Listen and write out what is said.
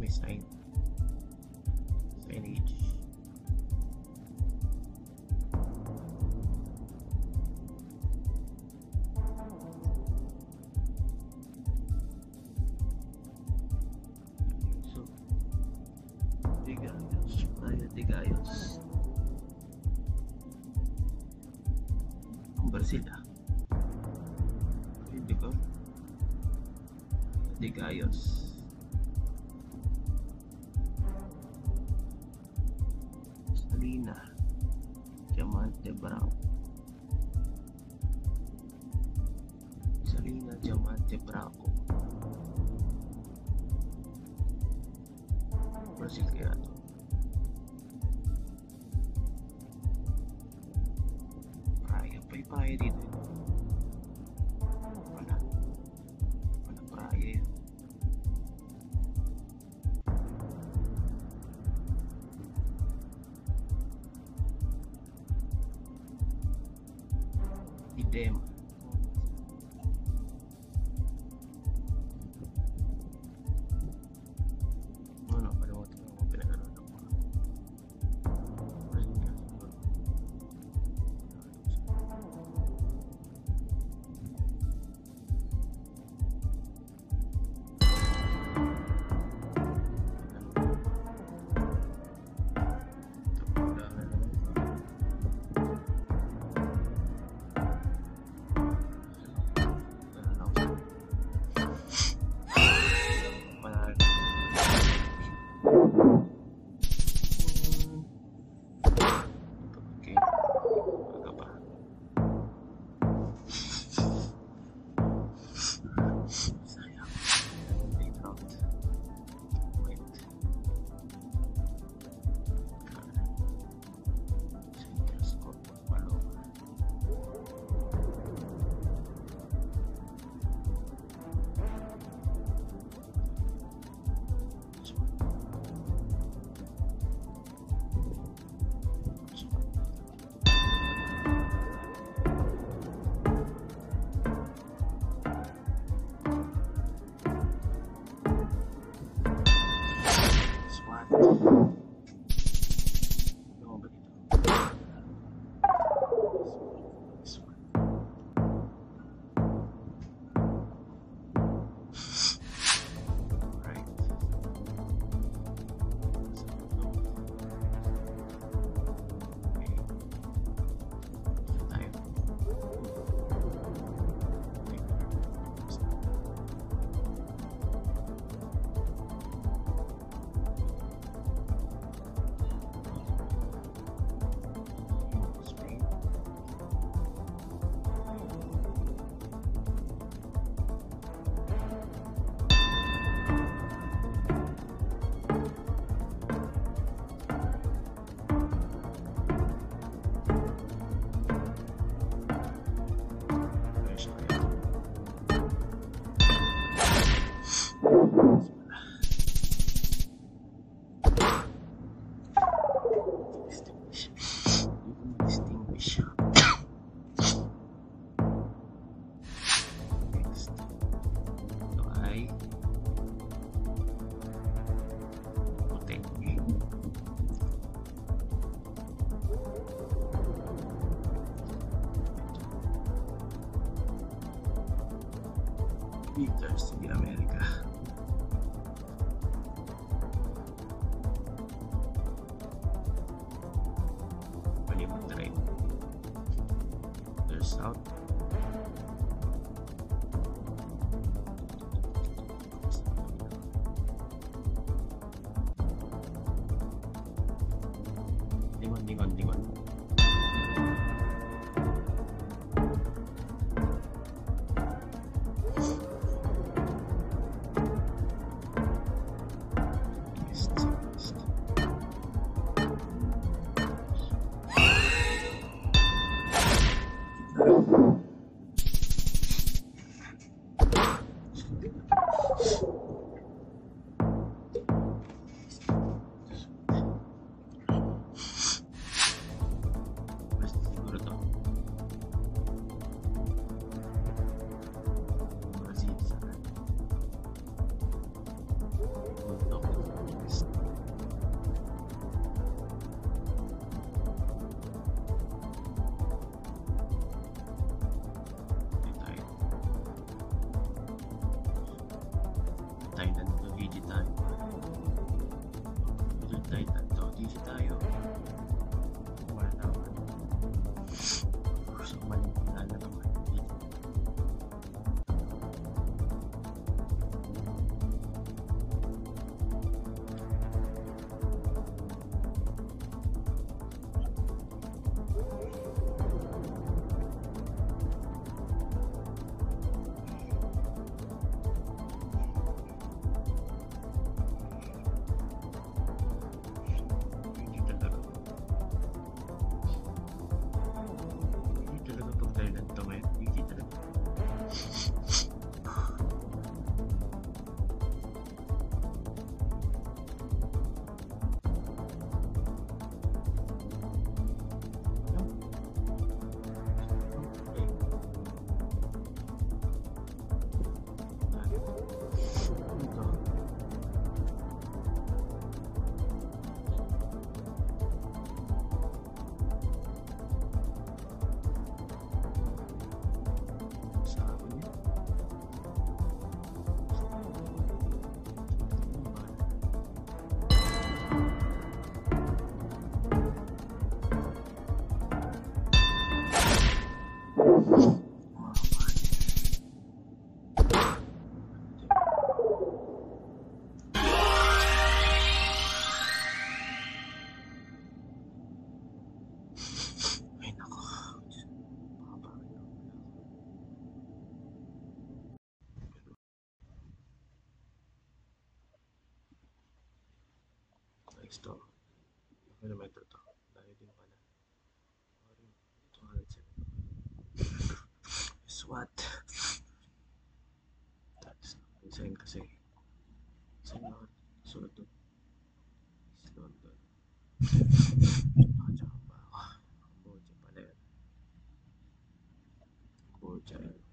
may sign. Signage. So tigayos tayo tigayos kumbar sila. Hindi ko. Tigayos Marina, Diamante Branco. Salina Diamante Branco. Brasileiro. Praia, foi praia dito. Damn. out. 이건 이건 이건 time. Kilometro to. Layo din pala. Sorry. 207. SWAT. Tapos, minsan kasi, saan na sulat doon? East London. Nakachaka pa ako. Cambodia pala yun. Cambodia yun.